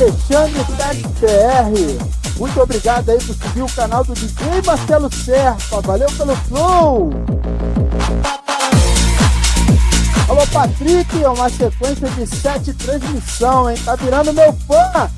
Alexandre BR. Muito obrigado aí por seguir o canal do DJ Marcelo Serpa. Valeu pelo flow! Alô, Patrick, é uma sequência de sete transmissão, hein? Tá virando meu fã!